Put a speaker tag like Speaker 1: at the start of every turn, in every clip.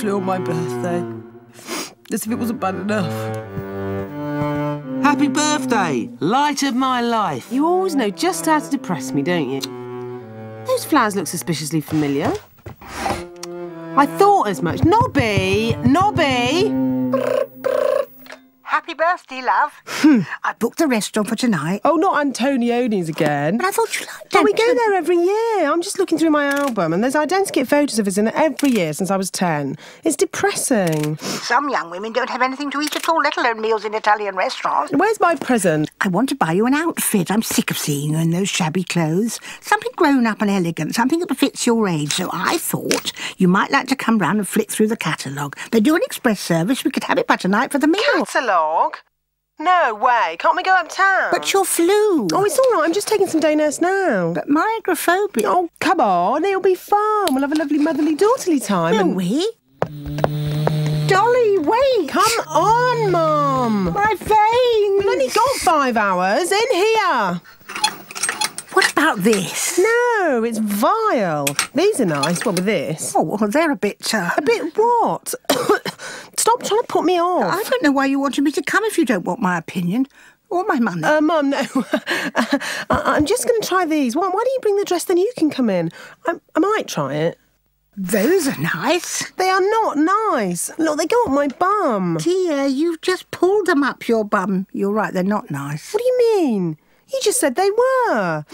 Speaker 1: flew on my birthday. As if it wasn't bad enough.
Speaker 2: Happy birthday, light of my life.
Speaker 1: You always know just how to depress me, don't you? Those flowers look suspiciously familiar. I thought as much. Nobby! Nobby!
Speaker 3: Happy birthday, love. Hmm. I booked the restaurant for tonight.
Speaker 1: Oh, not Antonioni's again.
Speaker 3: But I thought you liked
Speaker 1: But we go there every year. I'm just looking through my album and there's identical photos of us in it every year since I was 10. It's depressing.
Speaker 3: Some young women don't have anything to eat at all, let alone meals in Italian restaurants.
Speaker 1: Where's my present?
Speaker 3: I want to buy you an outfit. I'm sick of seeing you in those shabby clothes. Something grown up and elegant, something that befits your age. So I thought you might like to come round and flick through the catalogue. They do an express service. We could have it by tonight for the meal.
Speaker 1: Catalogue? No way. Can't we go uptown?
Speaker 3: But your flu.
Speaker 1: Oh, it's all right. I'm just taking some day nurse now.
Speaker 3: But my agoraphobia.
Speaker 1: Oh, come on. It'll be fun. We'll have a lovely motherly daughterly time.
Speaker 3: Will
Speaker 1: and-
Speaker 3: we? Dolly, wait.
Speaker 1: Come on, Mum.
Speaker 3: My veins.
Speaker 1: We've only got five hours. In here.
Speaker 3: What about this?
Speaker 1: No, it's vile. These are nice. What with this?
Speaker 3: Oh, well, they're a bit. Uh,
Speaker 1: A bit what? Stop trying to put me off.
Speaker 3: I don't know why you wanted me to come if you don't want my opinion or my money.
Speaker 1: Uh, Mum, no. I- I'm just going to try these. Why, why don't you bring the dress, then you can come in? I, I might try it.
Speaker 3: Those are nice.
Speaker 1: They are not nice. Look, they go up my bum.
Speaker 3: Dear, you've just pulled them up your bum. You're right, they're not nice.
Speaker 1: What do you mean? You just said they were.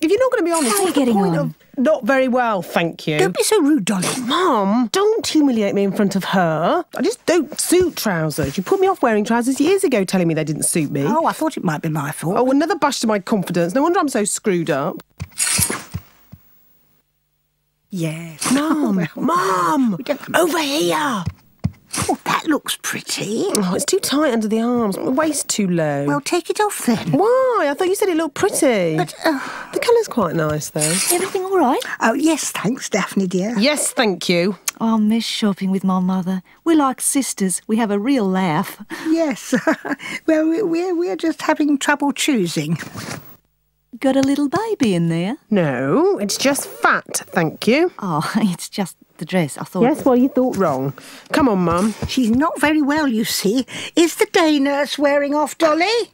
Speaker 1: If you're not going to be honest,
Speaker 4: How are you
Speaker 1: what's the
Speaker 4: getting
Speaker 1: point
Speaker 4: on?
Speaker 1: of not very well, thank you.
Speaker 3: Don't be so rude, Dolly.
Speaker 1: Mum, don't humiliate me in front of her. I just don't suit trousers. You put me off wearing trousers years ago telling me they didn't suit me.
Speaker 3: Oh, I thought it might be my fault.
Speaker 1: Oh, another bash to my confidence. No wonder I'm so screwed up.
Speaker 3: yes.
Speaker 1: Mum, Mum,
Speaker 3: We don't come-
Speaker 1: over here.
Speaker 3: Oh, that looks pretty.
Speaker 1: Oh, it's too tight under the arms. My waist too low.
Speaker 3: Well, take it off then.
Speaker 1: Why? I thought you said it looked pretty.
Speaker 3: But, uh,
Speaker 1: the colour's quite nice, though.
Speaker 4: Everything all right?
Speaker 3: oh, yes, thanks, Daphne, dear.
Speaker 1: Yes, thank you.
Speaker 4: I miss shopping with my mother. We're like sisters. We have a real laugh.
Speaker 3: Yes. well, we're, we're just having trouble choosing.
Speaker 4: Got a little baby in there?
Speaker 1: No, it's just fat, thank you.
Speaker 4: Oh, it's just the dress. I thought.
Speaker 1: Yes, well, you thought wrong. Come on, Mum.
Speaker 3: She's not very well, you see. Is the day nurse wearing off, Dolly?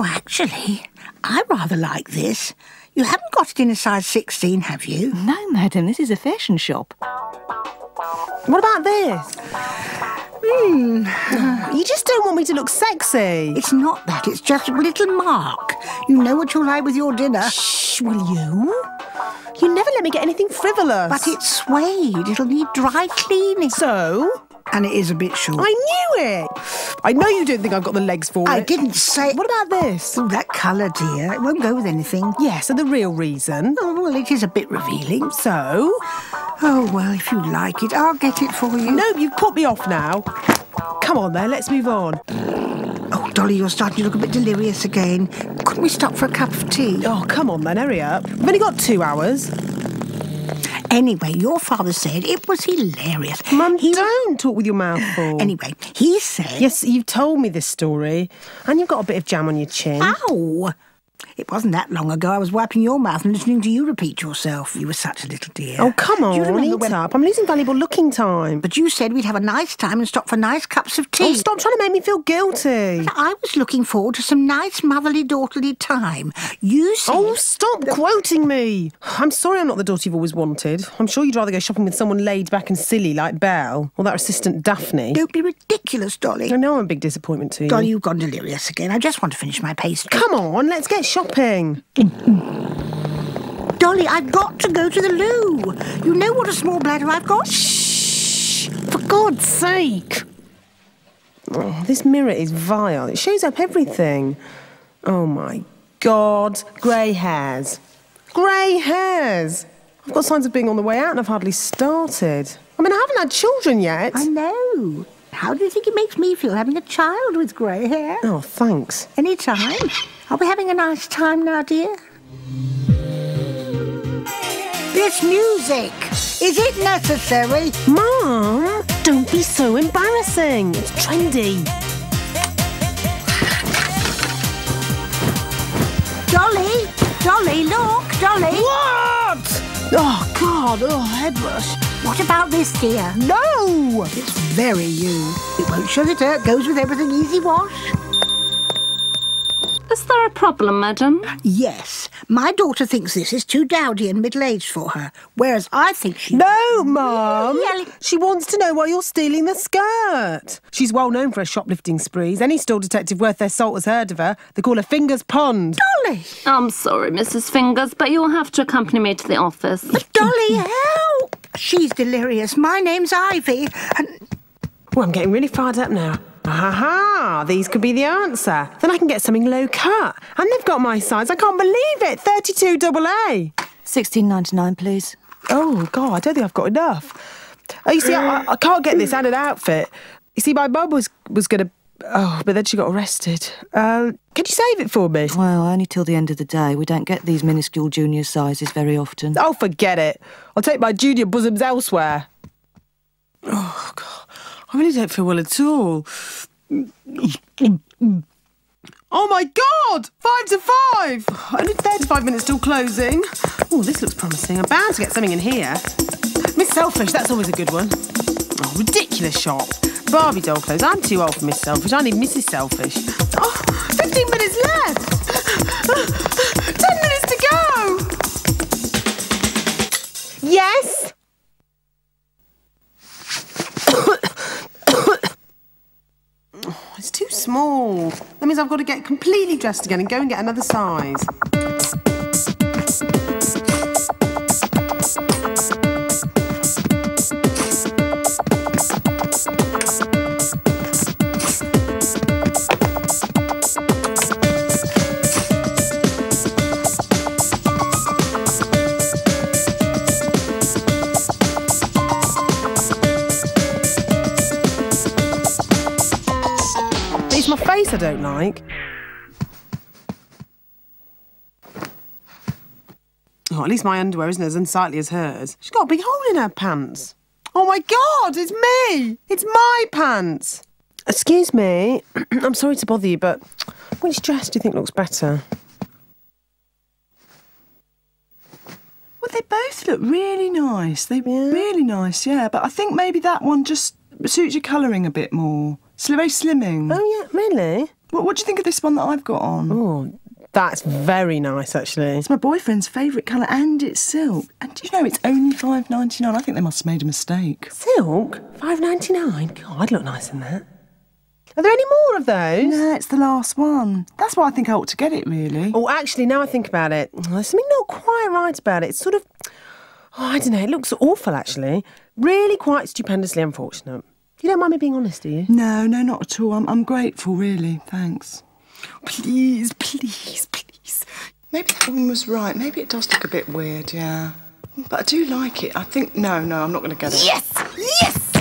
Speaker 3: Oh, actually, I rather like this. You haven't got it in a size 16, have you?
Speaker 4: No, madam, this is a fashion shop.
Speaker 1: What about this? Hmm. You just don't want me to look sexy.
Speaker 3: It's not that, it's just a little mark. You know what you'll like with your dinner.
Speaker 1: Shh, will you? You never let me get anything frivolous.
Speaker 3: But it's suede. It'll need dry cleaning.
Speaker 1: So?
Speaker 3: And it is a bit short.
Speaker 1: I knew it. I know you don't think I've got the legs for
Speaker 3: I
Speaker 1: it.
Speaker 3: I didn't say.
Speaker 1: What about this?
Speaker 3: Oh, that colour, dear. It won't go with anything.
Speaker 1: Yes, so the real reason.
Speaker 3: Oh, well, it is a bit revealing.
Speaker 1: So?
Speaker 3: Oh, well, if you like it, I'll get it for you.
Speaker 1: No, you've put me off now. Come on then, let's move on.
Speaker 3: Oh, Dolly, you're starting to look a bit delirious again. Couldn't we stop for a cup of tea?
Speaker 1: Oh, come on then, hurry up. We've only got two hours.
Speaker 3: Anyway, your father said it was hilarious.
Speaker 1: Mum,
Speaker 3: he
Speaker 1: don't talk with your mouth full.
Speaker 3: Anyway, he said.
Speaker 1: Yes, you've told me this story, and you've got a bit of jam on your chin.
Speaker 3: Ow! It wasn't that long ago I was wiping your mouth and listening to you repeat yourself. You were such a little dear.
Speaker 1: Oh, come
Speaker 3: Do
Speaker 1: on,
Speaker 3: you remember when-
Speaker 1: up. I'm losing valuable looking time.
Speaker 3: But you said we'd have a nice time and stop for nice cups of tea.
Speaker 1: Oh, stop trying to make me feel guilty.
Speaker 3: I was looking forward to some nice motherly daughterly time. You said.
Speaker 1: Oh, stop quoting me. I'm sorry I'm not the daughter you've always wanted. I'm sure you'd rather go shopping with someone laid back and silly like Belle or that assistant Daphne.
Speaker 3: Don't be ridiculous, Dolly.
Speaker 1: I know I'm a big disappointment to you.
Speaker 3: Dolly, you've gone delirious again. I just want to finish my pastry.
Speaker 1: Come on, let's get shopping.
Speaker 3: Dolly, I've got to go to the loo. You know what a small bladder I've got?
Speaker 1: Shh! For God's sake! Oh, this mirror is vile. It shows up everything. Oh my God. Grey hairs. Grey hairs! I've got signs of being on the way out and I've hardly started. I mean, I haven't had children yet.
Speaker 3: I know. How do you think it makes me feel having a child with grey hair?
Speaker 1: Oh, thanks.
Speaker 3: Any time. Are we having a nice time now, dear? this music? Is it necessary?
Speaker 1: Mom, don't be so embarrassing. It's trendy.
Speaker 3: Dolly! Dolly, look! Dolly!
Speaker 1: What? Oh, God. Oh, head rush.
Speaker 3: What about this, dear?
Speaker 1: No!
Speaker 3: It's very you. It won't show the dirt, goes with everything easy wash.
Speaker 5: Is there a problem, madam?
Speaker 3: Yes, my daughter thinks this is too dowdy and middle-aged for her, whereas I think she...
Speaker 1: No, Mum. She wants to know why you're stealing the skirt. She's well known for her shoplifting sprees. Any store detective worth their salt has heard of her. They call her Fingers Pond.
Speaker 3: Dolly!
Speaker 5: I'm sorry, Mrs. Fingers, but you'll have to accompany me to the office.
Speaker 3: Dolly, help! She's delirious. My name's Ivy, and...
Speaker 1: Oh, I'm getting really fired up now. Aha! These could be the answer. Then I can get something low cut. And they've got my size. I can't believe it. 32 double A.
Speaker 4: Sixteen ninety nine, please.
Speaker 1: Oh, God, I don't think I've got enough. Oh, you see, I, I can't get this added outfit. You see, my mum was, was going to... Oh, but then she got arrested. Uh, can you save it for me?
Speaker 4: Well, only till the end of the day. We don't get these minuscule junior sizes very often.
Speaker 1: Oh, forget it. I'll take my junior bosoms elsewhere. Oh, God. I really don't feel well at all. Oh my God! Five to five! Only 35 minutes till closing. Oh, this looks promising. I'm bound to get something in here. Miss Selfish, that's always a good one. Oh, ridiculous shop. Barbie doll clothes. I'm too old for Miss Selfish. I need Mrs. Selfish. Oh, 15 minutes left! 10 minutes to go! Yes? It's too small. That means I've got to get completely dressed again and go and get another size. Face I don't like. Oh, at least my underwear isn't as unsightly as hers. She's got a big hole in her pants. Oh my god, it's me! It's my pants! Excuse me, I'm sorry to bother you, but which dress do you think looks better?
Speaker 6: Well, they both look really nice. They really nice, yeah. But I think maybe that one just suits your colouring a bit more. Very slimming.
Speaker 1: Oh, yeah, really?
Speaker 6: What, what do you think of this one that I've got on?
Speaker 1: Oh, that's very nice, actually.
Speaker 6: It's my boyfriend's favourite colour, and it's silk. And do you know it's only five ninety nine? I think they must have made a mistake.
Speaker 1: Silk? Five ninety nine. God, I'd look nice in that. Are there any more of those?
Speaker 6: No, it's the last one. That's why I think I ought to get it. Really.
Speaker 1: Oh, actually, now I think about it, there's something not quite right about it. It's sort of, oh, I don't know, it looks awful, actually. Really quite stupendously unfortunate. You don't mind me being honest, do you?
Speaker 6: No, no, not at all. I'm, I'm grateful, really. Thanks. Please, please, please. Maybe that woman was right. Maybe it does look a bit weird, yeah. But I do like it. I think. No, no, I'm not going to get it.
Speaker 7: Yes! Yes!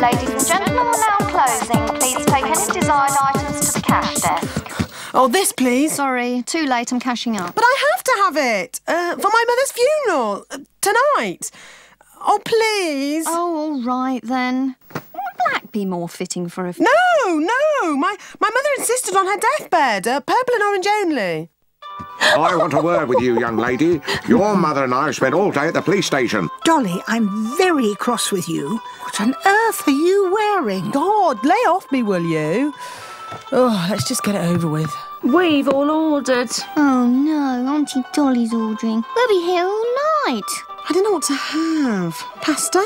Speaker 7: Ladies and gentlemen, we're now closing. Please take any desired items to the cash desk.
Speaker 1: Oh, this, please.
Speaker 8: Sorry, too late. I'm cashing up.
Speaker 1: But I have to have it uh, for my mother's funeral uh, tonight. Oh, please.
Speaker 8: Oh, all right then. Wouldn't black be more fitting for a? F-
Speaker 1: No, no. My my mother insisted on her deathbed. Uh, purple and orange only.
Speaker 9: I want a word with you, young lady. Your mother and I have spent all day at the police station.
Speaker 3: Dolly, I'm very cross with you. What on earth are you wearing?
Speaker 1: God, lay off me, will you? Oh, let's just get it over with.
Speaker 5: We've all ordered.
Speaker 8: oh no, Auntie Dolly's ordering. We'll be here all night.
Speaker 1: I don't know what to have. Pasta?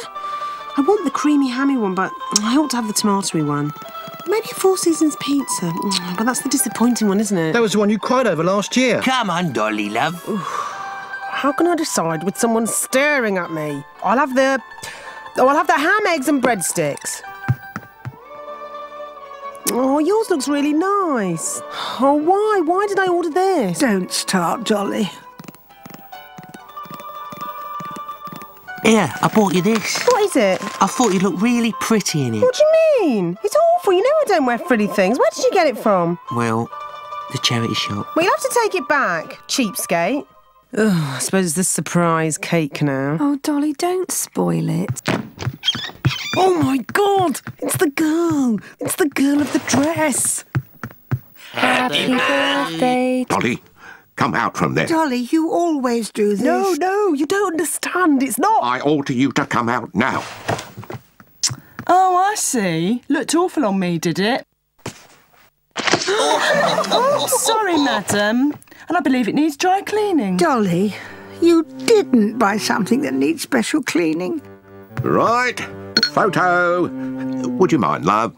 Speaker 1: I want the creamy hammy one, but I ought to have the tomatoey one. Maybe a Four Seasons pizza. Mm, But that's the disappointing one, isn't it?
Speaker 10: That was the one you cried over last year.
Speaker 2: Come on, Dolly, love.
Speaker 1: How can I decide with someone staring at me? I'll have the. Oh, I'll have the ham, eggs, and breadsticks. Oh, yours looks really nice. Oh, why? Why did I order this?
Speaker 3: Don't start, Dolly.
Speaker 2: Here, I bought you this.
Speaker 1: What is it?
Speaker 2: I thought you looked really pretty in it.
Speaker 1: What do you mean? It's awful. You know I don't wear frilly things. Where did you get it from?
Speaker 2: Well, the charity shop.
Speaker 1: Well, you'll have to take it back, cheapskate. Ugh, I suppose it's the surprise cake now.
Speaker 4: Oh, Dolly, don't spoil it.
Speaker 1: Oh my god! It's the girl! It's the girl of the dress!
Speaker 4: Happy birthday.
Speaker 9: Dolly, come out from there.
Speaker 3: Dolly, you always do this.
Speaker 1: No, no, you don't understand. It's not.
Speaker 9: I order you to come out now.
Speaker 6: Oh, I see. Looked awful on me, did it? oh, sorry, madam. And I believe it needs dry cleaning.
Speaker 3: Dolly, you didn't buy something that needs special cleaning.
Speaker 9: Right. Photo. Would you mind, love?